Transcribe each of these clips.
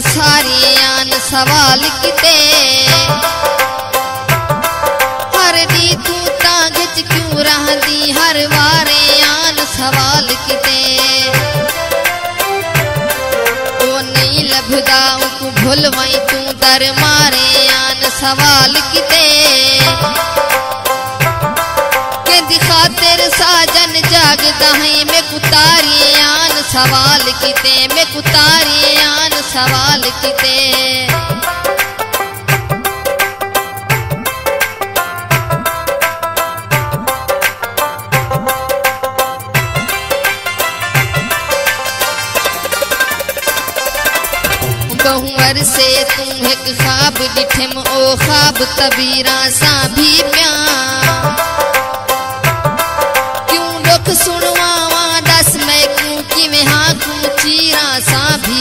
सारे आन सवाल किते। हर दी तू तांगच क्यों रहंदी? हर वारे आन सवाल किते। ओ नहीं लभदा, उक भुलवई तू दर मारे आन सवाल किते। के खातिर साजन जागदा है, मैं कुतारी आन सवाल किते, मैं कुतारी आन सवाल किते। बहुअर से तू एक ख्वाब डिठम ओ ख्वाब, तबीरा सा भी प्यार।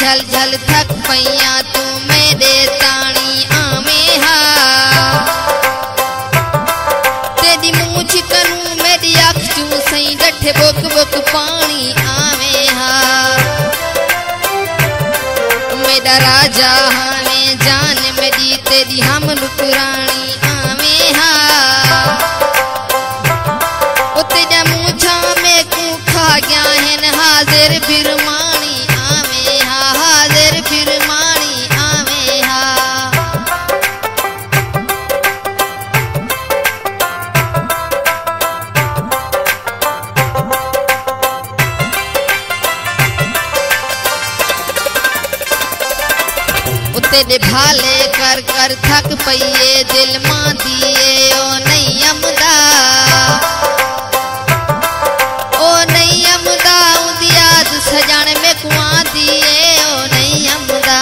झल झल थक पैया तू मेरे ताणी आवे हा। तेरी मूछ कनू मेरी अख चू सई डठे बुक बुक पानी आवे हा। मेरा राजा हावे जान मेरी तेरी हम नुकरानी उते दे भाले कर कर थक पइए, दिल माँ दिए, ओ नहीं अमदा ओ नहीं अमदा उदी सजण में कुआँ दिए, ओ नहीं अमदा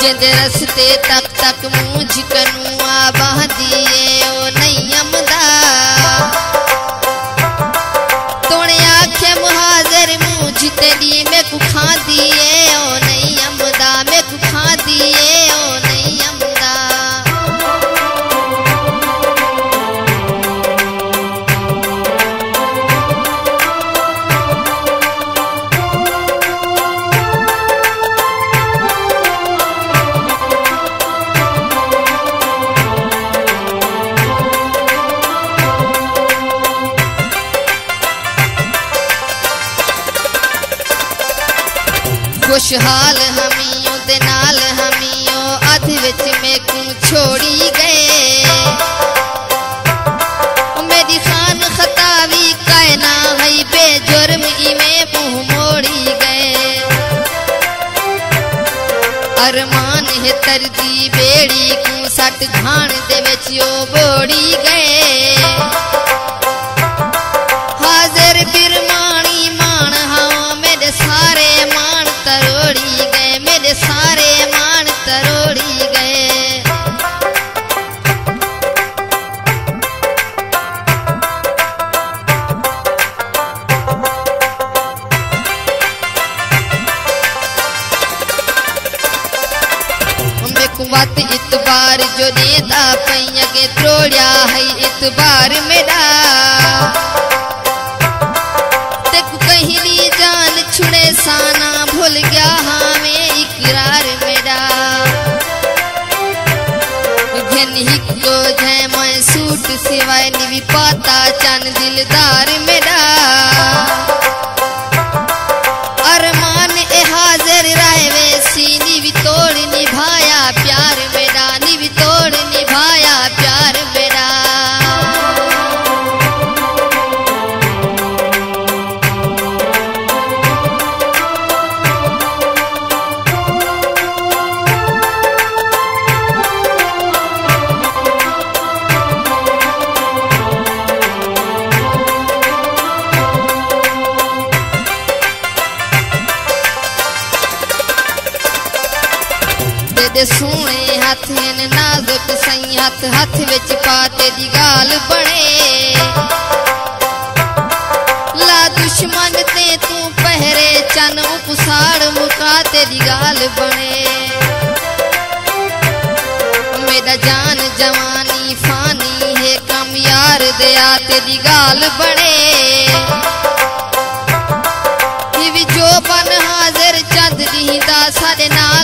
जिंद रस्ते तक तक मूझ कनुआ बह दिए मुहाजर मुझ तेरी में कुखा दिए ओ खुशहाल हमियों दे नाल हमियों, अध विच में छोड़ी गए। मेरी खान खतावी कहना है, बेजुर्म इवें मुँह मोड़ी गए। अरमान है तरदी बेड़ी कू सट घाण दे विच ओ बोड़ी गए। इतबार जो देता पैया के त्रोड़िया है इतबार मेरा। तक कहली जान छुड़े साना, भूल गया हमें इकरार मेरा। घन हिको जय मैं सूट सिवाय निवी पाता, चन दिलदार मेरा। अरमान ए हाजिर राय वैसी निवी तोड़ निभाया प्यार ਤੇਰੇ ਸੋਹਣੇ ਹੱਥ ਨੇ ਨਾਜ਼ੁਕ ਸਈ ਹੱਥ ਹੱਥ ਵਿੱਚ ਪਾ ਤੇਰੀ ਗਾਲ ਬਣੇ ਲਾ ਦੁਸ਼ਮਨ ਤੇ ਤੂੰ ਪਹਿਰੇ ਚੰਨ ਉਪਸਾੜ ਮੁਕਾ ਤੇਰੀ ਗਾਲ ਬਣੇ ਮੇਰਾ ਜਾਨ ਜਵਾਨੀ ਫਾਨੀ ਹੈ ਕਮ ਯਾਰ ਦਿਆ ਤੇਰੀ ਗਾਲ ਬਣੇ ਇਹ ਵੀ ਜੋ ਬਨ ਹਾਜ਼ਰ ਚੰਦ ਦੀਦਾ ਸਾਡੇ ਨਾਲ